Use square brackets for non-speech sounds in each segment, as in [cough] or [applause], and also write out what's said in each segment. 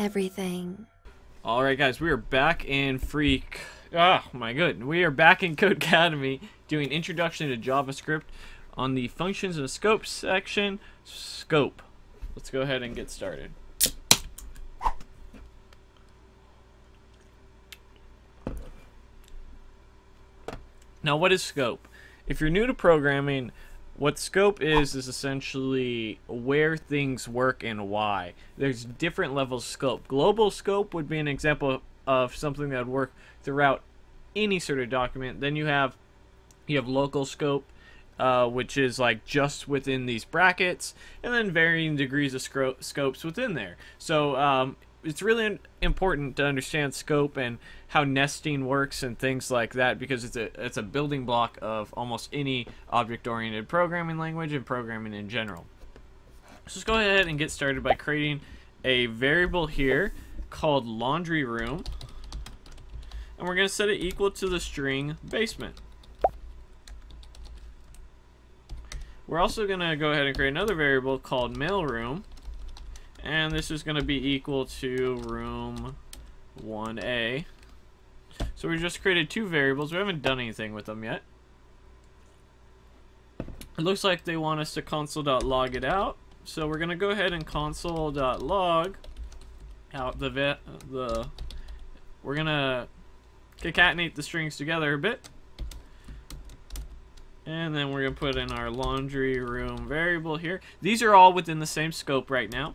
everything. All right, guys, we are back in Freak. Oh my good, we are back in Codecademy doing Introduction to JavaScript on the Functions and Scope section. Scope. Let's go ahead and get started. Now, what is scope? If you're new to programming, what scope is is essentially where things work and why. There's different levels of scope. Global scope would be an example of something that would work throughout any sort of document. Then you have you have local scope, uh, which is like just within these brackets, and then varying degrees of scopes within there. So um, it's really important to understand scope and how nesting works and things like that because it's a it's a building block of almost any object-oriented programming language and programming in general. So let's go ahead and get started by creating a variable here called laundry room and we're going to set it equal to the string basement. We're also going to go ahead and create another variable called mailroom and this is going to be equal to room 1A. So we just created two variables. We haven't done anything with them yet. It looks like they want us to console.log it out. So we're going to go ahead and console.log out the vet, the we're going to concatenate the strings together a bit. And then we're going to put in our laundry room variable here. These are all within the same scope right now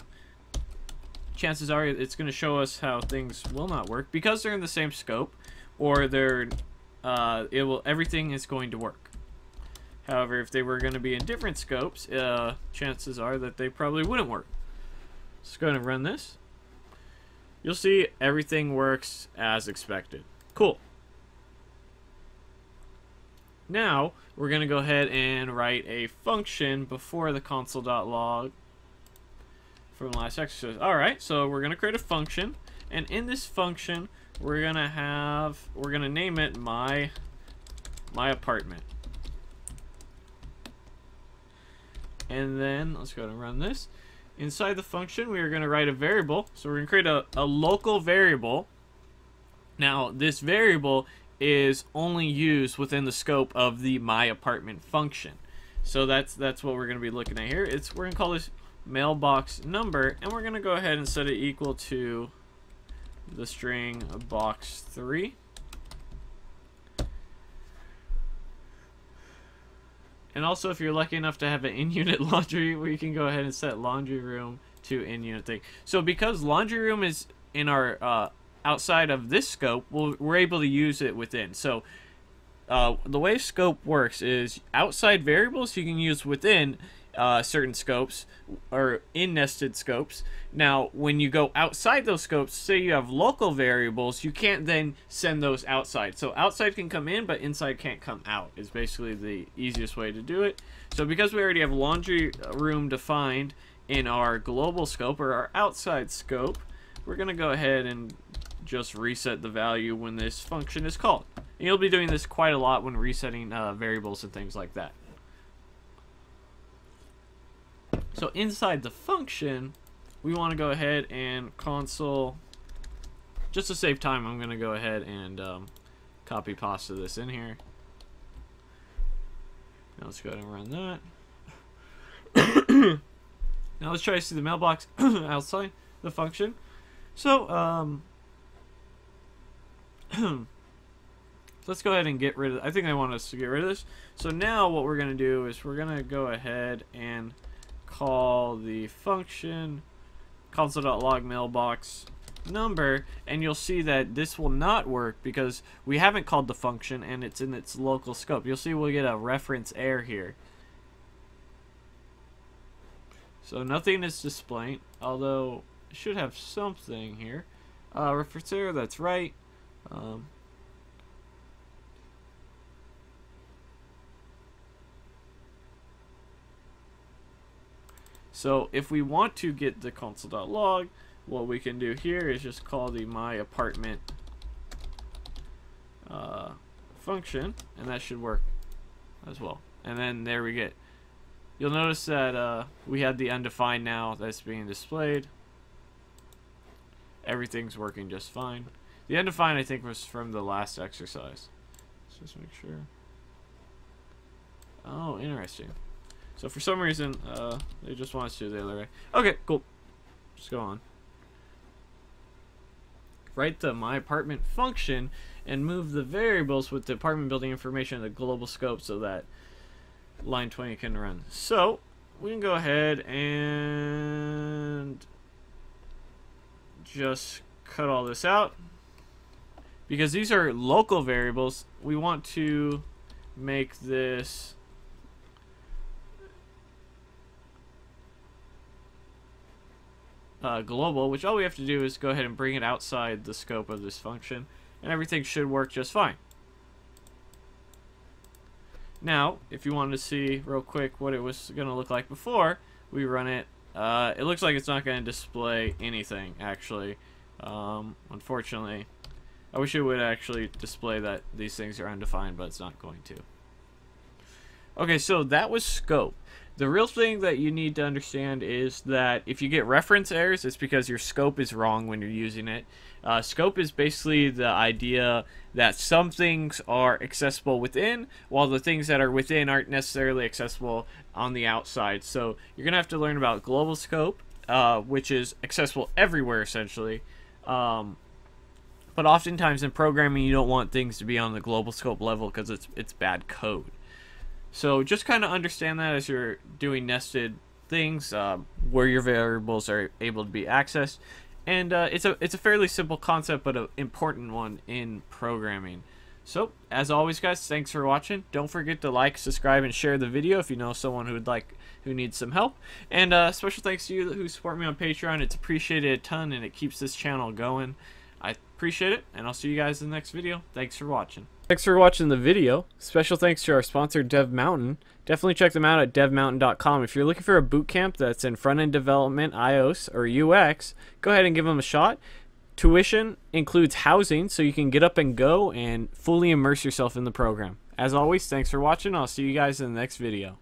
chances are it's going to show us how things will not work because they're in the same scope or they're uh, it will everything is going to work. However if they were going to be in different scopes uh, chances are that they probably wouldn't work. Let's go ahead and run this. You'll see everything works as expected. Cool. Now we're going to go ahead and write a function before the console.log from last exercise. Alright, so we're going to create a function. And in this function, we're going to have, we're to name it my, my apartment. And then, let's go ahead and run this. Inside the function, we are going to write a variable. So we're to create a, a local variable. Now, this variable is only used within the scope of the my apartment function. So that's that's what we're going to be looking at here. It's we're going to call this mailbox number, and we're going to go ahead and set it equal to the string box 3. And also, if you're lucky enough to have an in-unit [laughs] laundry, we can go ahead and set laundry room to in-unit thing. So because laundry room is in our uh, outside of this scope, we we are able to use it within. So uh, the way scope works is outside variables you can use within uh, certain scopes or in nested scopes. Now, when you go outside those scopes, say you have local variables, you can't then send those outside. So outside can come in, but inside can't come out is basically the easiest way to do it. So because we already have laundry room defined in our global scope or our outside scope, we're going to go ahead and just reset the value when this function is called. And you'll be doing this quite a lot when resetting uh, variables and things like that. So inside the function, we want to go ahead and console, just to save time, I'm going to go ahead and um, copy pasta this in here. Now let's go ahead and run that. [coughs] now let's try to see the mailbox [coughs] outside the function. So, um, [coughs] let's go ahead and get rid of, I think I want us to get rid of this. So now what we're going to do is we're going to go ahead and call the function console.log mailbox number and you'll see that this will not work because we haven't called the function and it's in its local scope. You'll see we'll get a reference error here. So nothing is displayed, although it should have something here. Uh, reference error, that's right. Um, So if we want to get the console.log, what we can do here is just call the my apartment uh, function, and that should work as well. And then there we get. You'll notice that uh, we have the undefined now that's being displayed. everything's working just fine. The undefined, I think, was from the last exercise. Let's just make sure. Oh, interesting. So for some reason, uh, they just want us to do the other way. Okay, cool. Just go on. Write the my apartment function and move the variables with the apartment building information in the global scope so that line 20 can run. So we can go ahead and just cut all this out because these are local variables we want to make this uh, global which all we have to do is go ahead and bring it outside the scope of this function and everything should work just fine. Now if you wanted to see real quick what it was going to look like before we run it. Uh, it looks like it's not going to display anything actually. Um, unfortunately I wish it would actually display that these things are undefined, but it's not going to. Okay, so that was scope. The real thing that you need to understand is that if you get reference errors, it's because your scope is wrong when you're using it. Uh, scope is basically the idea that some things are accessible within, while the things that are within aren't necessarily accessible on the outside. So you're going to have to learn about global scope, uh, which is accessible everywhere essentially. Um, but oftentimes in programming, you don't want things to be on the global scope level because it's it's bad code. So just kind of understand that as you're doing nested things, uh, where your variables are able to be accessed, and uh, it's a it's a fairly simple concept, but an important one in programming. So as always, guys, thanks for watching. Don't forget to like, subscribe, and share the video if you know someone who would like who needs some help. And uh, special thanks to you who support me on Patreon. It's appreciated a ton, and it keeps this channel going. I appreciate it, and I'll see you guys in the next video. Thanks for watching. Thanks for watching the video. Special thanks to our sponsor, DevMountain. Definitely check them out at devmountain.com. If you're looking for a bootcamp that's in front-end development, iOS, or UX, go ahead and give them a shot. Tuition includes housing, so you can get up and go and fully immerse yourself in the program. As always, thanks for watching. I'll see you guys in the next video.